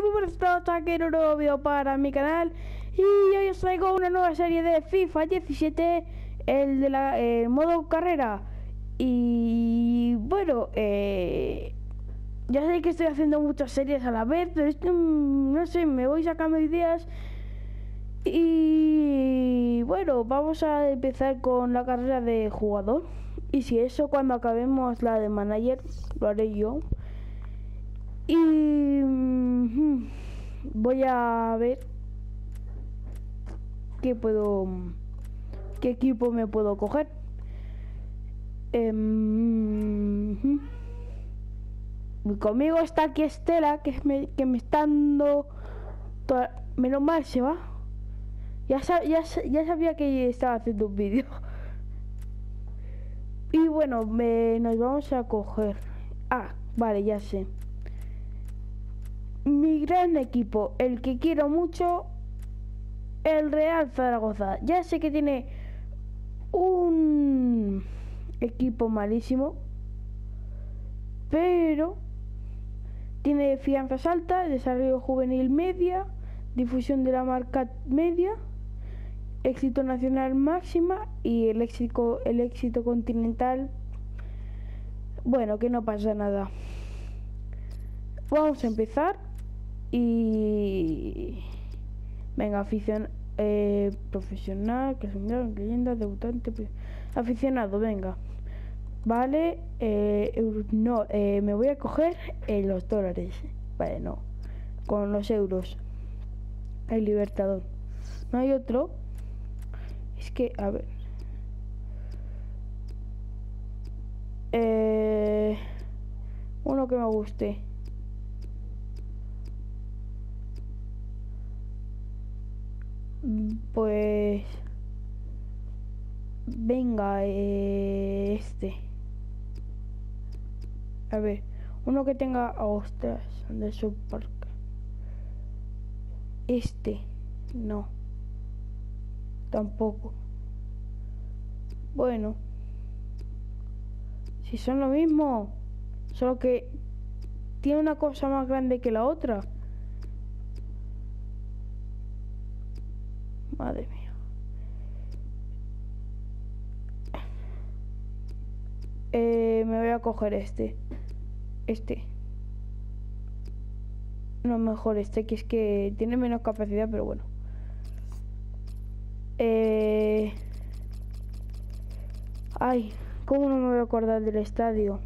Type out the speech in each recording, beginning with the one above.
muy buenas todos, aquí en un nuevo vídeo para mi canal. Y hoy os traigo una nueva serie de FIFA 17 El de la el modo carrera. Y bueno, eh, ya sé que estoy haciendo muchas series a la vez Pero esto, mm, no sé, me voy sacando ideas. Y bueno, vamos a empezar con la carrera de jugador. Y si eso cuando acabemos la de manager, lo haré yo y voy a ver qué puedo, qué equipo me puedo coger. Em, conmigo está aquí Estela, que me, que me está dando... Menos mal se va. Ya, ya, ya sabía que estaba haciendo un vídeo. Y bueno, me, nos vamos a coger. Ah, vale, ya sé mi gran equipo, el que quiero mucho, el Real Zaragoza. Ya sé que tiene un equipo malísimo, pero tiene fianzas altas, desarrollo juvenil media, difusión de la marca media, éxito nacional máxima y el éxito, el éxito continental, bueno, que no pasa nada. Vamos a empezar. Y. Venga, afición. Eh, profesional, clasificado, leyenda, debutante. Aficionado, venga. Vale, eh, no, eh, me voy a coger en los dólares. Vale, no. Con los euros. El Libertador. No hay otro. Es que, a ver. Eh, uno que me guste. Pues... Venga, eh, este. A ver, uno que tenga... ostras, de su parque. Este, no. Tampoco. Bueno. Si son lo mismo. Solo que tiene una cosa más grande que la otra. Madre mía. Eh, me voy a coger este. Este. No, mejor este, que es que tiene menos capacidad, pero bueno. Eh... Ay, ¿cómo no me voy a acordar del estadio?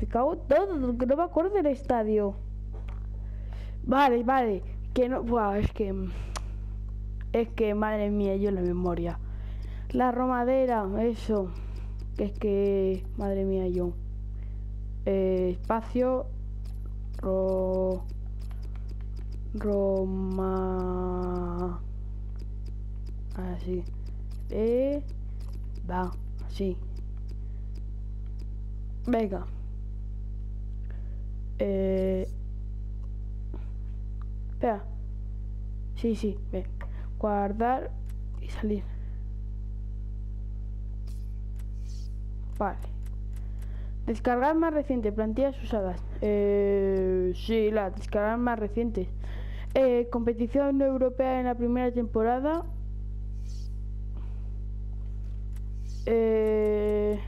Me cago todo, que no me acuerdo del estadio. Vale, vale. Que no. Buah, es que. Es que, madre mía, yo la memoria. La romadera, eso. Es que. Madre mía, yo. Eh, espacio. Ro. Roma. Así. Eh. Va, así. Venga. Eh. Espera. Sí, sí, ven. Guardar y salir. Vale. Descargar más reciente, plantillas usadas. Eh, sí, la descargar más reciente. Eh, competición europea en la primera temporada. Eh,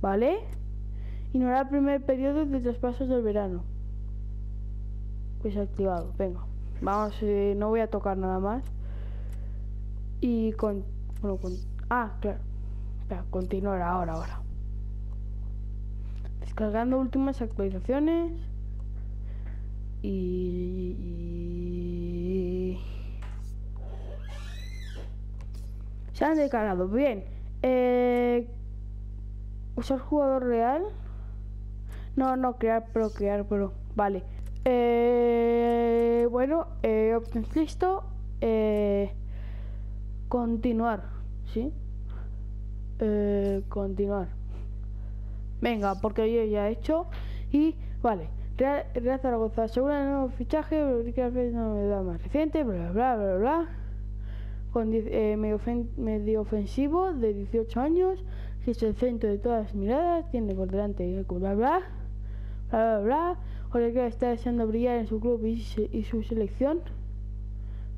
vale. Ignorar el primer periodo de traspasos del verano pues activado. Venga vamos eh, no voy a tocar nada más. Y con ah claro. Espera continuar ahora ahora. Descargando últimas actualizaciones. Y, se han descargado bien. Eh, usar jugador real. No no crear pero crear pero vale eh, bueno, eh, listo. Eh, continuar, ¿sí? Eh, continuar. Venga, porque yo ya he hecho. Y vale. Real, Real Zaragoza asegura el nuevo fichaje, novedad más reciente, bla bla bla bla Con eh, medio, medio, ofensivo de 18 años, es el centro de todas las miradas, tiene por delante bla bla bla bla bla. Jorge está deseando brillar en su club y, y su selección.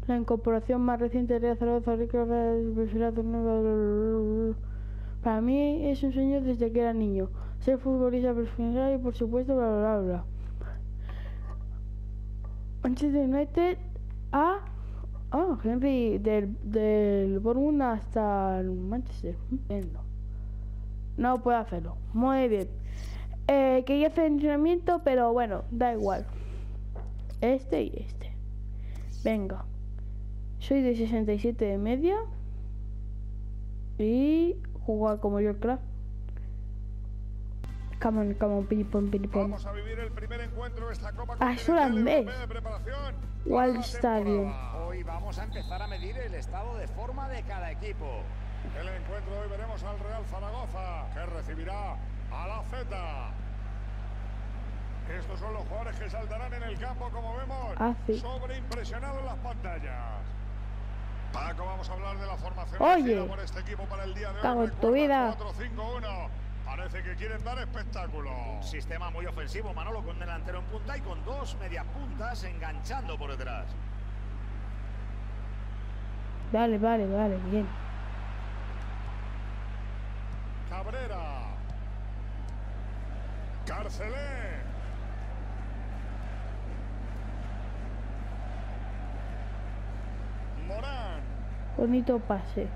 La incorporación más reciente de Zaragoza. Para mí es un sueño desde que era niño. Ser futbolista profesional y por supuesto bla bla. Manchester United a ah, Henry del, del hasta el Manchester. Entiendo. No puedo hacerlo. Muy bien. Eh, quería hacer entrenamiento, pero bueno, da igual. Este y este. Venga. Soy de 67 de media. Y jugar como yo el crack. Come on, come on, piripom, piripom. Vamos a vivir el primer encuentro de esta Copa Ah, la Stadium. Hoy vamos a empezar a medir el estado de forma de cada equipo. En el encuentro de hoy veremos al Real Zaragoza, que recibirá a la Z. Estos son los jugadores que saltarán en el campo, como vemos, Ah, sí. sobreimpresionados en las pantallas. Paco, vamos a hablar de la formación Oye. por este equipo para el día de hoy. Cago en tu vida. 4-5-1. Parece que quieren dar espectáculo. Un sistema muy ofensivo, Manolo, con delantero en punta y con dos medias puntas enganchando por detrás. Vale, vale, vale, bien. Bonito pase.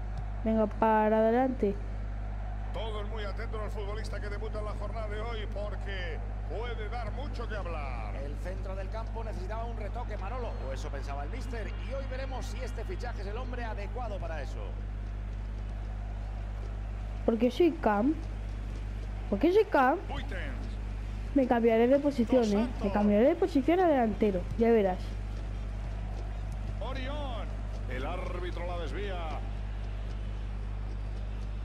Venga, para adelante. Todos muy atentos al futbolista que debuta en la jornada de hoy porque puede dar mucho que hablar. El centro del campo necesitaba un retoque, Manolo, o eso pensaba el míster, y hoy veremos si este fichaje es el hombre adecuado para eso. Porque soy Cam. Porque soy Cam. Me cambiaré de posición, eh. Me cambiaré de posición a delantero. Ya verás. Orión. El árbitro la desvía.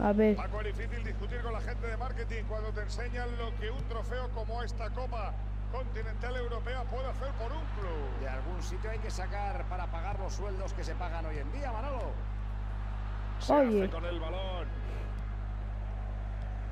A ver. Paco, es difícil discutir con la gente de marketing cuando te enseñan lo que un trofeo como esta Copa Continental Europea puede hacer por un club. De algún sitio hay que sacar para pagar los sueldos que se pagan hoy en día, Manolo. Se Oye. hace con el balón. Y los rivales se hacen con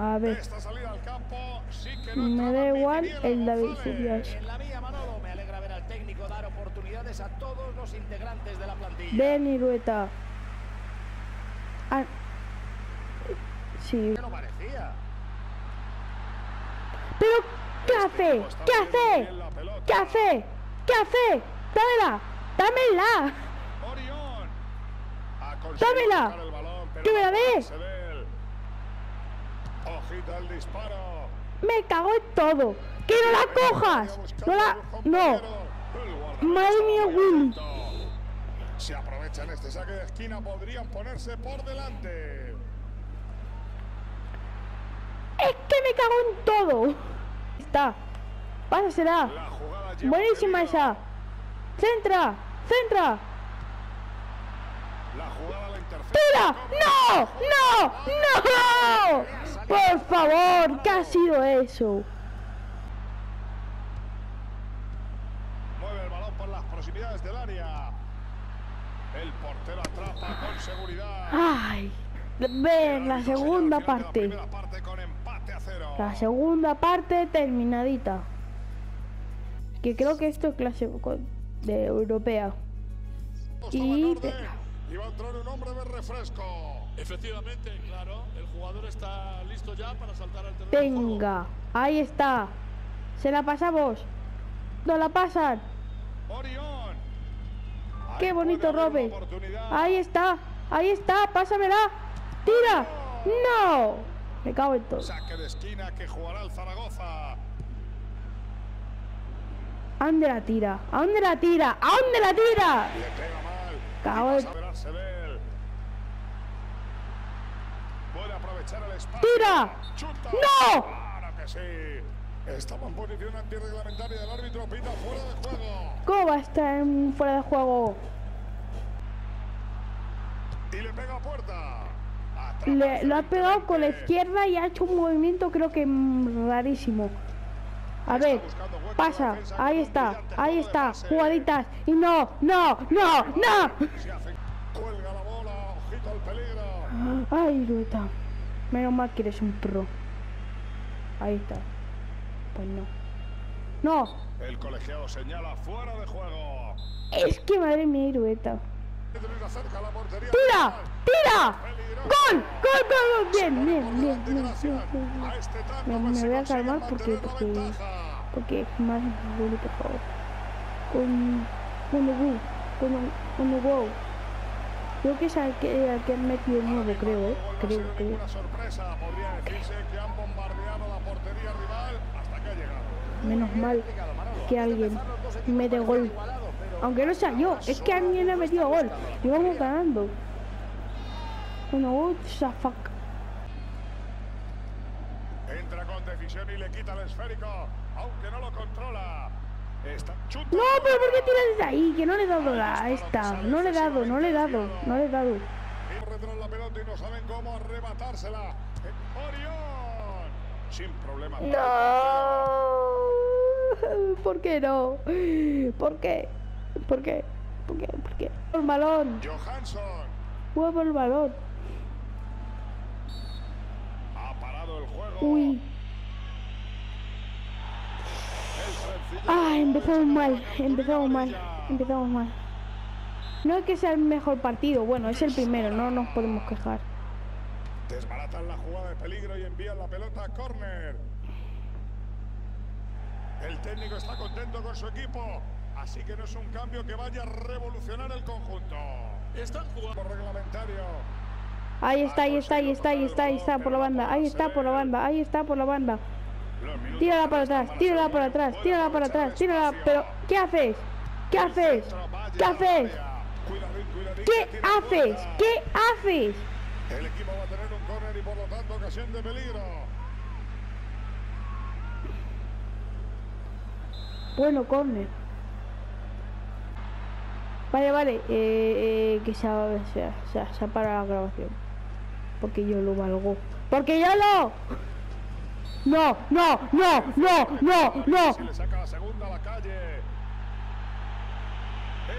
A ver. me da igual el David Furias. Ven, Irueta. Ah. Sí. Pero, ¿qué hace? ¿Qué hace? ¿Qué hace? ¿Qué hace? ¡Dámela! ¡Dámela! ¡Dámela! ¡Que me la dé! Me cago en todo. Que no la cojas. No la, no. Madre mía, Will. Si aprovechan este saque de esquina, podrían ponerse por delante. Es que me cago en todo. Está. Pásasela. Buenísima esa. Centra, centra. La jugada la intercepta. ¡Tira! ¡No! ¡No! ¡No! Por favor, ¿qué ha sido eso? Mueve el balón por las proximidades del área. El portero atrapa con seguridad. Ay. Ven, la segunda la parte. primera parte con empate a cero. La segunda parte terminadita. Que creo que esto es clase de europea. Y a entrar un hombre de refresco. Efectivamente, claro, jugador está listo ya para saltar al terreno. Venga, ahí está. Se la pasamos. No la pasan. Orión. Qué bonito puede haber robe. una oportunidad. Ahí está. Ahí está. Pásamela. Tira. No. Me cago en todo. Saque de esquina que jugará el Zaragoza. ¿A dónde la tira? ¿A dónde la tira? ¿A dónde la tira? Le pega mal. Cago en- pasa a verse de él. Puede aprovechar el espacio. ¡Tira! ¡Chuta! ¡No! ¡Claro que sí! Estaba en posición antirreglamentaria del árbitro. Pita fuera de juego. ¿Cómo va a estar en fuera de juego? Y le pega a puerta. Le, lo ha pegado con la izquierda y ha hecho un movimiento creo que mm, rarísimo. A ver, pasa, ahí está, ahí está, jugaditas. Y no, no, no, no. Ay, Lueta. Menos mal que eres un pro. Ahí está. Pues no. No, El colegiado señala fuera de juego. es que madre mía, Irueta. ¡Tira! ¡Tira! ¡Gol! ¡Gol, gol, gol! Bien, bien, bien, bien, bien, Me, voy a calmar porque, porque, porque más Willy, por favor. Con, con Ubu, con, con Ubu. Creo que es al que, al que han metido nuevo, creo, eh. Creo, sido creo. ninguna sorpresa. Podría decirse que han bombardeado la portería rival hasta que ha llegado. Menos mal que alguien mete gol. Aunque no sea yo, es que alguien ha metido gol. Y vamos ganando. Bueno, what the fuck. Entra con decisión y le quita el esférico, aunque no lo controla. No, pero ¿por qué tiras desde ahí? Que no le he dado la a esta. No le he dado, no le he dado, no le he dado. La pelota y no saben cómo arrebatársela. Orión. Sin problema. No. ¿Por qué no? ¿Por qué? ¿Por qué? ¿Por qué? ¿Por qué? El balón. Johansson Muevo el balón. ha parado el juego. Uy. El sencillo Ah, empezamos mal, empezamos mal, empezamos mal. No es que sea el mejor partido, bueno, es el primero, no nos podemos quejar. Desbaratan la jugada de peligro y envían la pelota a córner. El técnico está contento con su equipo, así que no es un cambio que vaya a revolucionar el conjunto. Están jugando. Por reglamentario. Ahí está, ahí está, ahí está, ahí está, ahí está por la banda, ahí está por la banda, ahí está por la banda. Tírala para atrás, tírala para atrás, tírala para atrás, tírala, pero ¿qué haces? ¿Qué haces? ¿Qué haces? ¿Qué haces? ¿Qué haces? El equipo va a tener un córner y por lo tanto ocasión de peligro. Bueno, córner. Vale, vale, eh, eh, que se ha, se, ha- se ha- se ha parado la grabación. Porque yo lo valgo. ¡Porque yo lo! No, no, no, no, no, no. Si le saca la segunda a la calle.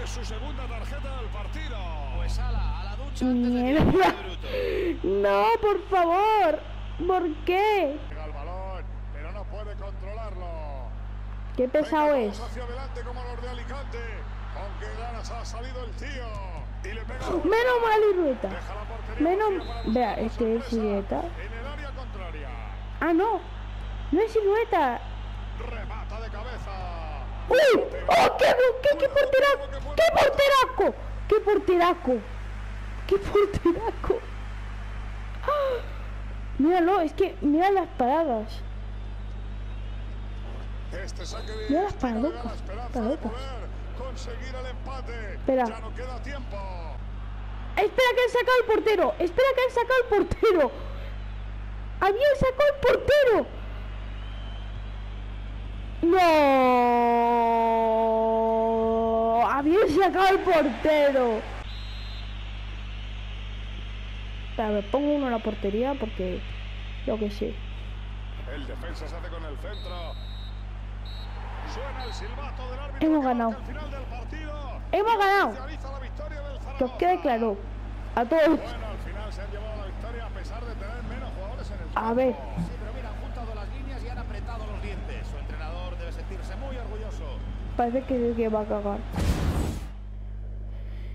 Es su segunda tarjeta del partido. Pues ala, a la ducha antes de. No, por favor. ¿Por qué? Llega el balón, pero no puede controlarlo. Qué pesado Venga, es. todos hacia adelante como los de Alicante. Aunque ganas ha salido el tío. Y le pega. Menos mal portería Menos... Vea, este es sorpresa Irueta. En el área contraria. Ah, no. No es Irueta. Remata de cabeza. ¡Uy! ¡Oh, qué, qué, qué porteraco! ¡Qué porteraco! ¡Qué porteraco! ¡Qué porteraco! ¡Ah! Míralo, es que mira las paradas. Este saque de Mira las poder conseguir el empate. Espera. Ya no queda tiempo. Espera que han sacado el portero. Espera que han sacado el portero. Habían sacado el portero. No. Habían sacado el portero. Espera, me pongo uno en la portería porque yo que sé. El defensa se hace con el centro. Suena el silbato del árbitro. Hemos ganado. final del partido. Hemos ganado. La Que os quede claro. A todos. Bueno, al final se han llevado la victoria a pesar de tener menos jugadores en el A ver. Parece que, que va a cagar.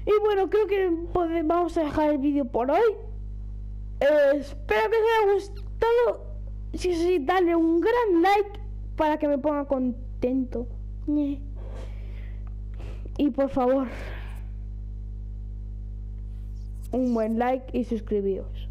Y bueno, creo que vamos a dejar el vídeo por hoy. Eh, espero que os haya gustado. Si así, dale un gran like para que me ponga contento. Y por favor, un buen like y suscribíos.